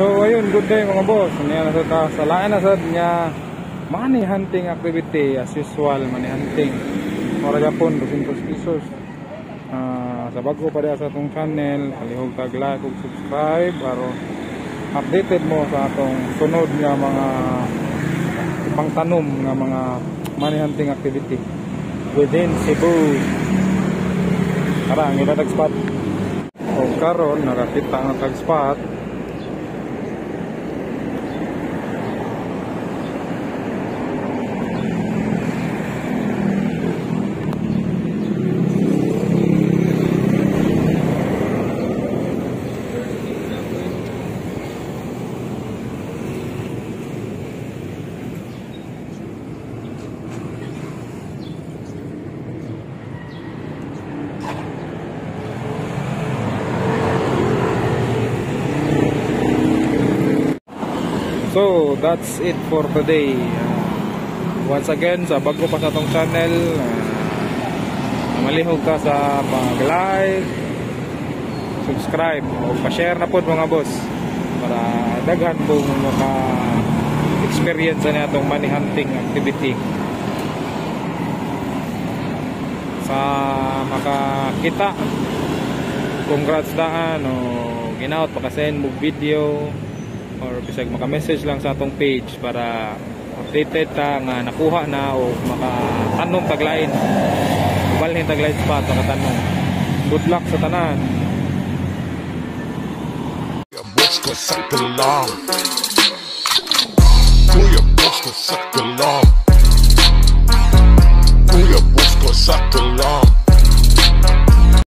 So ayun, good day mga boss. Niya na sa sa lain na sad niya money hunting activity as usual, money hunting. Para Japon 200 pesos. Ah, sa bago pa diha sa atong channel, palihog tag like ug subscribe aron updated mo sa atong sunod nga mga pangtanom nga mga money hunting activity within Cebu. Tara, ang tag spot. O karon nakakita ang tag spot So, that's it for today. Uh, once again, sa bago pa sa itong channel, uh, malihog ka sa pag-like, subscribe, o pa-share na po mga boss para daghan po maka-experience na itong money hunting activity. Sa makakita, congrats daan o ginaot, pakasend mo video, or bisag maka-message lang sa atong page para updated ta nga nakuha na o makatanong taglain. Balhin taglain spot makatanong good luck sa tanan. Busca sakelam Kuya busca sakelam Kuya busca sakelam